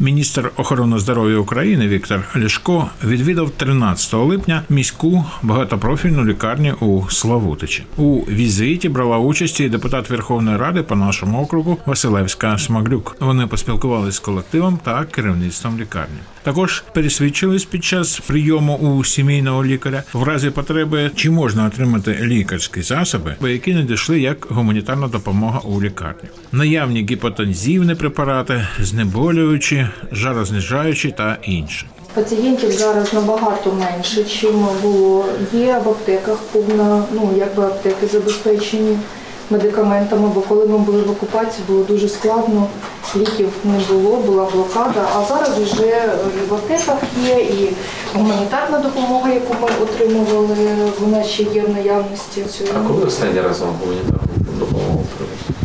Міністр охорони здоров'я України Віктор Ляшко відвідав 13 липня міську багатопрофільну лікарню у Славутичі. У візиті брала участь і депутат Верховної Ради по нашому округу Василевська Смаглюк. Вони поспілкувалися з колективом та керівництвом лікарні. Також пересвідчились під час прийому у сімейного лікаря в разі потреби, чи можна отримати лікарські засоби, бо які не дійшли як гуманітарна допомога у лікарні. Наявні гіпотензивні препарати, знеболюючі, жарознижаючі та інше. Пацієнтів зараз набагато менше, чим було. Є в аптеках повна, ну якби аптеки забезпечені медикаментами, бо коли ми були в окупації, було дуже складно, ліків не було, була блокада. А зараз вже і в аптеках є, і гуманітарна допомога, яку ми отримували, вона ще є в наявності. А коли останній раз вам гуманітарну допомогу привезли?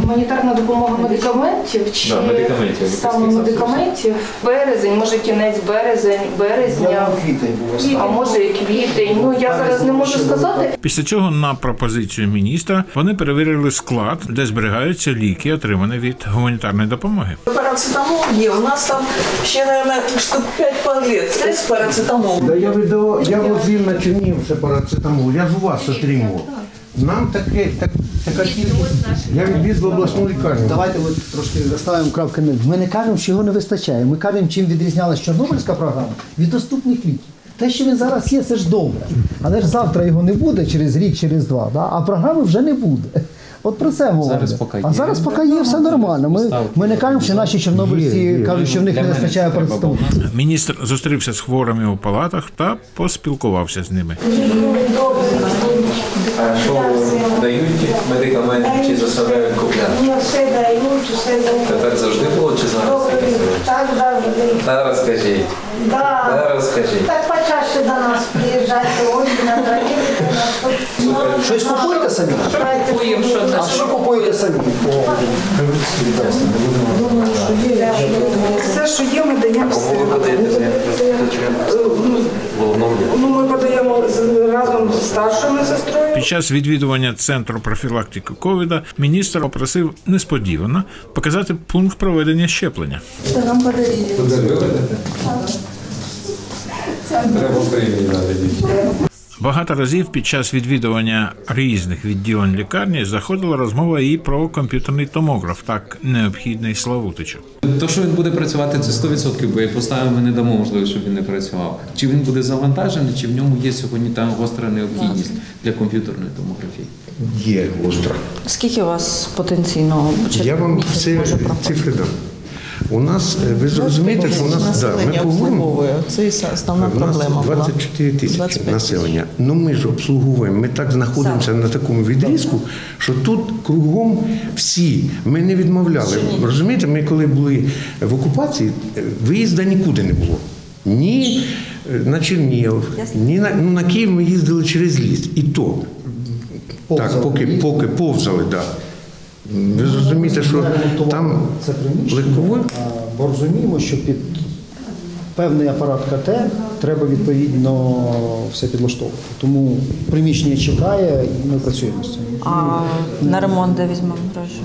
Гуманітарна допомога медикаментів чи Да, медикаментів, саме медикаментів? Березень, може кінець березень, березня, квітень а може і квітень. Ну я зараз не можу сказати. Після цього на пропозицію міністра вони перевірили склад, де зберігаються ліки, отримані від гуманітарної допомоги. Парацетамол є. У нас там ще, мабуть, штук 5 палет з парацетамолом. Да я видавав, я возив на Чернігів ще парацетамол, я ж у вас отримував. Нам таке, так. Я відвіз в обласну лікарню. Давайте от трошки розставимо крапки. Ми не кажемо, що його не вистачає. Ми кажемо, чим відрізнялась Чорнобильська програма від доступних ліків. Те, що він зараз є, це ж добре. Але ж завтра його не буде через рік, через два, да? а програми вже не буде. От про це мова. Зараз поки а є. зараз поки є все нормально. Ми, ми не кажемо, що наші чорнобильці кажуть, що в них не вистачає було. Міністр зустрівся з хворими у палатах та поспілкувався з ними. А що дають медикаменти чи заставляють купляти? Ну, все дають, все дають. Це завжди було чи зараз? Так завжди. Та розкажіть. Да. Та розкажіть. Так почаще до нас приїжджайте, ось на троїх. Щось купуєте самі? Купуємо, що А що купуєте самі? Все, що є, ми даємо Кому ви подаєте заявку? Головному лікарю. Ну, ми подаємо з- разом з старшою медсестрою. Під час відвідування центру профілактики ковіда міністр попросив несподівано показати пункт проведення щеплення. Нам подарили. Треба премії надати. Багато разів під час відвідування різних відділень лікарні заходила розмова і про комп'ютерний томограф, так необхідний Славутичу. То, що він буде працювати, це 100%, бо як поставимо, ми не дамо можливість, щоб він не працював. Чи він буде завантажений, чи в ньому є сьогодні там гостра необхідність для комп'ютерної томографії? Є гостра. Скільки у вас потенційно через Я вам може цифри дам. У нас, е, ви зрозумієте, що у нас, да, ми обслуговує. Це основна У нас проблема 24 тисячі населення. Ну ми ж обслуговуємо. Ми так знаходимося на такому відрізку, що тут кругом всі. Ми не відмовляли. Розумієте, ми коли були в окупації, е, виїзду нікуди не було. Ні е, на Чернігів, ні на ну на Київ ми їздили через ліс. І то Повзали. так, поки, поки повзали, так. Да. Ви зрозумієте, що там це приміщення, легковий. бо розуміємо, що під певний апарат КТ треба відповідно все підлаштовувати. Тому приміщення чекає і ми працюємо з цим. А на ремонт де візьмемо гроші?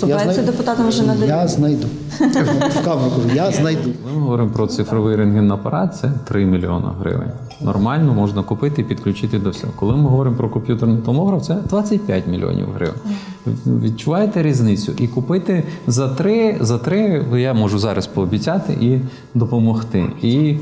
Субвенцію депутатам вже надають? Я знайду. В я знайду. Коли ми говоримо про цифровий рентген-апарат, це 3 мільйони гривень. Нормально можна купити і підключити до всього. Коли ми говоримо про комп'ютерний томограф, це 25 мільйонів гривень. Відчуваєте різницю? І купити за 3, за 3 я можу зараз пообіцяти і допомогти. І,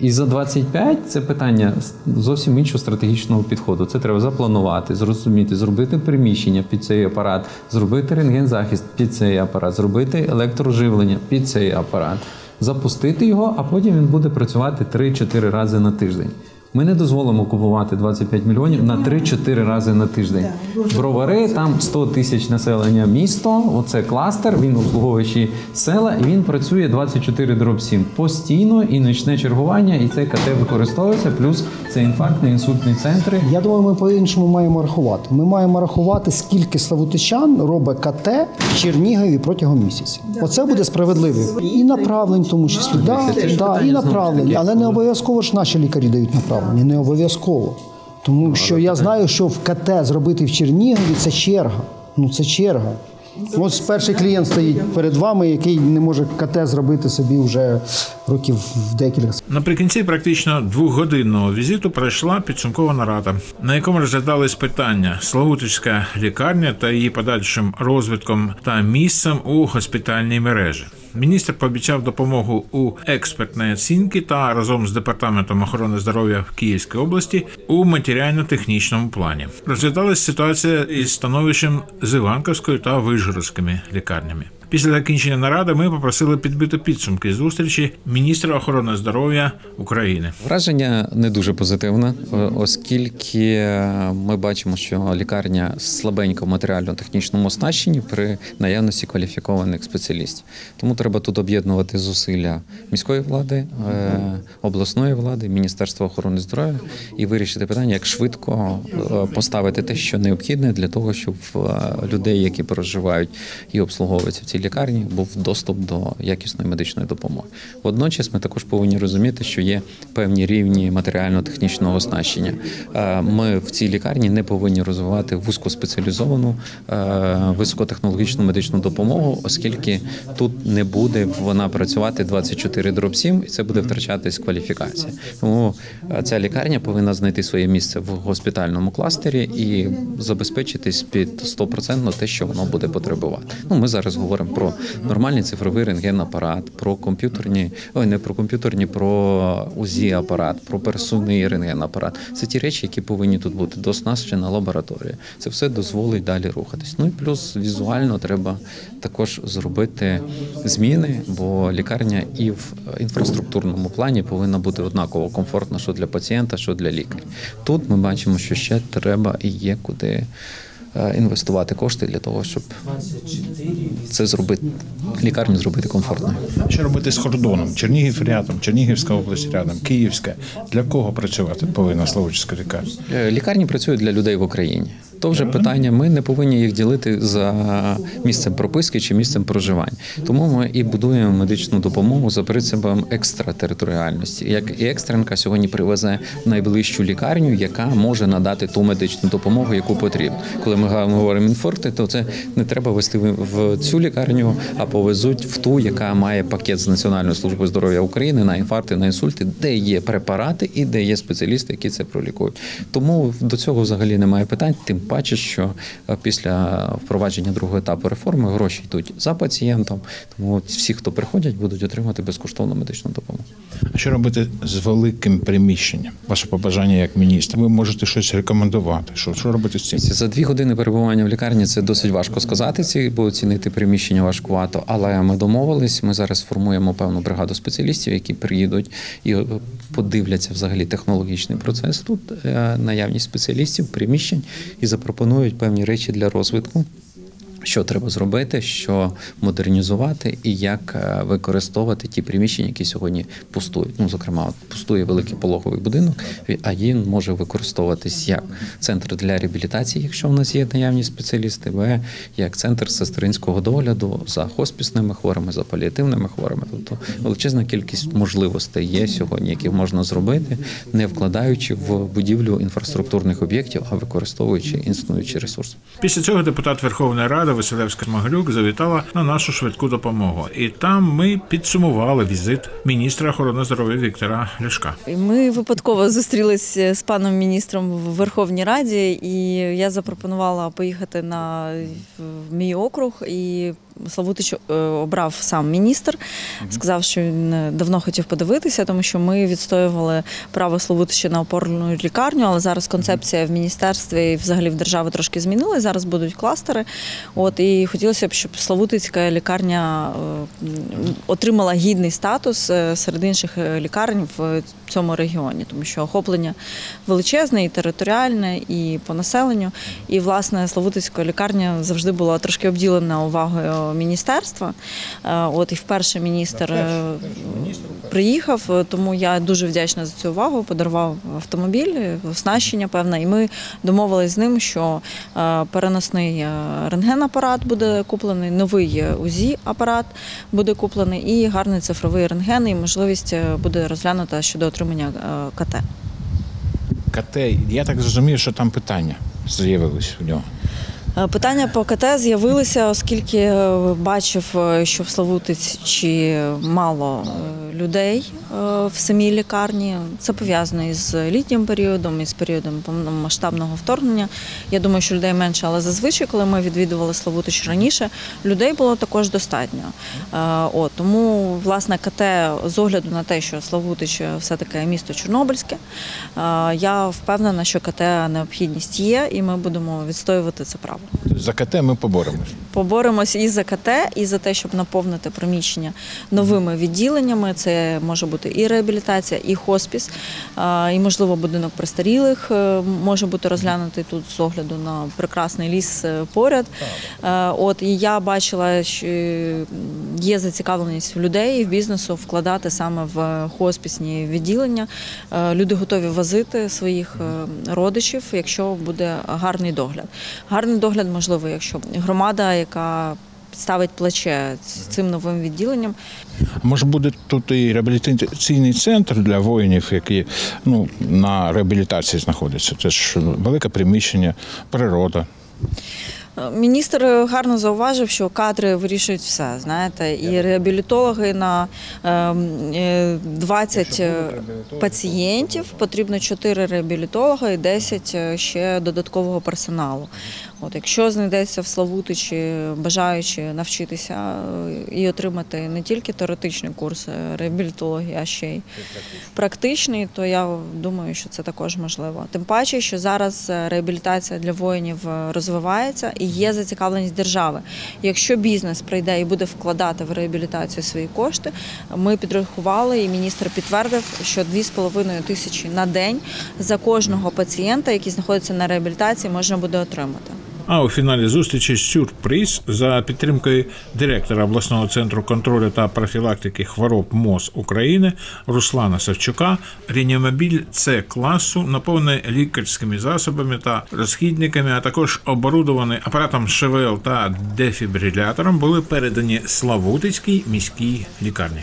і за 25 це питання зовсім іншого стратегічного підходу. Це треба запланувати, зрозуміти, зробити приміщення під цей апарат, зробити рентген-захист під цей апарат, зробити електроживлення під цей апарат, запустити його, а потім він буде працювати 3-4 рази на тиждень. Ми не дозволимо купувати 25 мільйонів на 3-4 рази на тиждень. Бровари там 100 тисяч населення місто. Оце кластер. Він обслуговує ще села, і він працює 24 дроб 7 постійно і нічне чергування. І цей КТ використовується. Плюс це інфарктні інсультні центри. Я думаю, ми по-іншому маємо рахувати. Ми маємо рахувати, скільки славутичан робить КТ в Чернігові протягом місяця. Оце буде справедливо. І направлень, тому числі. Да, да, і таки, Але не обов'язково ж наші лікарі дають направлення. Не обов'язково. Тому що я знаю, що в КТ зробити в Чернігові це черга. Ну це черга. Ось перший клієнт стоїть перед вами, який не може КТ зробити собі вже років в декілька. Наприкінці практично двохгодинного візиту пройшла підсумкова нарада, на якому розглядались питання Славутичська лікарня та її подальшим розвитком та місцем у госпітальній мережі. Міністр пообіцяв допомогу у експертної оцінки та разом з департаментом охорони здоров'я в Київській області у матеріально-технічному плані. Розглядалась ситуація із становищем з Іванковською та Вижгородськими лікарнями. Після закінчення наради ми попросили підбити підсумки зустрічі міністра охорони здоров'я України. Враження не дуже позитивне, е, оскільки ми бачимо, що лікарня слабенько в матеріально-технічному оснащенні при наявності кваліфікованих спеціалістів. Тому треба тут об'єднувати зусилля міської влади, е, обласної влади, Міністерства охорони здоров'я і вирішити питання, як швидко е, поставити те, що необхідне для того, щоб в людей, які проживають і обслуговуються в цій лікарні, був доступ до якісної медичної допомоги. Водночас ми також повинні розуміти, що є певні рівні матеріально-технічного оснащення. Е, Ми в цій лікарні не повинні розвивати вузькоспеціалізовану е, високотехнологічну медичну допомогу, оскільки тут не буде вона працювати 24 дроб 7, і це буде втрачатись кваліфікація. Тому е, ця лікарня повинна знайти своє місце в госпітальному кластері і забезпечитись під 100% те, що воно буде потребувати. Ну ми зараз говоримо про нормальний цифровий рентген-апарат, про комп'ютерні, ой, не про комп'ютерні, про УЗІ апарат, про пересувний рентген-апарат. Це ті речі, які повинні тут бути. Доснащена лабораторія. Це все дозволить далі рухатись. Ну і плюс візуально треба також зробити зміни, бо лікарня і в інфраструктурному плані повинна бути однаково комфортна, що для пацієнта, що для лікаря. Тут ми бачимо, що ще треба і є куди е, інвестувати кошти для того, щоб це зробити лікарню зробити комфортною. Що робити з кордоном? Чернігів рядом, Чернігівська область рядом, Київська. Для кого працювати повинна Славутська лікарня? Е, Лікарні працюють для людей в Україні. То вже питання. Ми не повинні їх ділити за місцем прописки чи місцем проживання. Тому ми і будуємо медичну допомогу за принципом екстратериторіальності. Як і екстренка сьогодні привезе в найближчу лікарню, яка може надати ту медичну допомогу, яку потрібно. Коли ми говоримо інфаркти, то це не треба вести в цю лікарню, а повезуть в ту, яка має пакет з Національної служби здоров'я України на інфаркти, на інсульти, де є препарати і де є спеціалісти, які це пролікують. Тому до цього взагалі немає питань. Тим паче, що е, після впровадження другого етапу реформи гроші йдуть за пацієнтом. Тому всі, хто приходять, будуть отримати безкоштовну медичну допомогу. А що робити з великим приміщенням? Ваше побажання як міністр? Ви можете щось рекомендувати. Що, що робити з цим? За дві години перебування в лікарні це досить важко сказати, ці, бо оцінити приміщення важкувато. Але ми домовились. Ми зараз формуємо певну бригаду спеціалістів, які приїдуть і е, подивляться взагалі технологічний процес. Тут е, наявність спеціалістів, приміщень і запропонують певні речі для розвитку. Що треба зробити, що модернізувати і як е, використовувати ті приміщення, які сьогодні пустують. Ну, зокрема, от пустує великий пологовий будинок, а він може використовуватись як центр для реабілітації, якщо в нас є наявні спеціалісти, в як центр сестринського догляду за хоспісними хворими, за паліативними хворими. Тобто величезна кількість можливостей є сьогодні, які можна зробити, не вкладаючи в будівлю інфраструктурних об'єктів, а використовуючи існуючі ресурси. Після цього депутат Верховної Ради Василевська Смаглюк завітала на нашу швидку допомогу, і там ми підсумували візит міністра охорони здоров'я Віктора Ляшка. Ми випадково зустрілися з паном міністром в Верховній Раді, і я запропонувала поїхати на мій округ. І Славутич е, обрав сам міністр, сказав, що він давно хотів подивитися, тому що ми відстоювали право Славутича на опорну лікарню, але зараз концепція в міністерстві і взагалі в державі трошки змінилась. Зараз будуть кластери. От і хотілося б, щоб Славутицька лікарня е, отримала гідний статус е, серед інших лікарень в цьому регіоні, тому що охоплення величезне і територіальне, і по населенню. І власне Славутицька лікарня завжди була трошки обділена увагою міністерства. Е, От і вперше міністр е, приїхав, е, тому я дуже вдячна за цю увагу. Подарував автомобіль, оснащення певне, і ми домовились з ним, що переносний рентген-апарат буде куплений, новий УЗІ апарат буде куплений, і гарний цифровий рентген, і можливість буде розглянута щодо отримання КТ. КТ, я так зрозумів, що там питання з'явились в нього. Е, Питання по КТ з'явилися, оскільки е, бачив, е, що в Славутичі мало людей в самій лікарні. Це пов'язано із літнім періодом, із періодом повномасштабного вторгнення. Я думаю, що людей менше, але зазвичай, коли ми відвідували Славутич раніше, людей було також достатньо. От, тому, власне, КТ з огляду на те, що Славутич все-таки місто Чорнобильське, я впевнена, що КТ необхідність є, і ми будемо відстоювати це право. За КТ ми поборемось. Поборемось і за КТ, і за те, щоб наповнити приміщення новими відділеннями. Це може бути і реабілітація, і хоспіс, і можливо будинок престарілих е, може бути розглянутий тут з огляду на прекрасний ліс е, поряд. Е, От і я бачила, що є зацікавленість в людей і в бізнесу вкладати саме в хоспісні відділення. Люди готові возити своїх родичів, якщо буде гарний догляд. Гарний догляд можливо, якщо громада, яка ставить плече цим новим відділенням, Може буде тут і реабілітаційний центр для воїнів, які ну, на реабілітації знаходяться. Це ж велике приміщення, природа. Міністр гарно зауважив, що кадри вирішують все. Знаєте, і реабілітологи на ем, е, 20 пацієнтів потрібно 4 реабілітолога і 10 ще додаткового персоналу. От якщо знайдеться в Славутичі бажаючи навчитися е, і отримати не тільки теоретичний курс е, реабілітології, а ще й практичний, то я думаю, що це також можливо. Тим паче, що зараз е, реабілітація для воїнів розвивається і є зацікавленість держави. Якщо бізнес прийде і буде вкладати в реабілітацію свої кошти, ми підрахували, і міністр підтвердив, що 2,5 тисячі на день за кожного пацієнта, який знаходиться на реабілітації, можна буде отримати. А у фіналі зустрічі сюрприз за підтримкою директора обласного центру контролю та профілактики хвороб МОЗ України Руслана Савчука. Реанімобіль С класу наповнений лікарськими засобами та розхідниками, а також оборудований апаратом ШВЛ та дефібрилятором, були передані Славутицькій міській лікарні.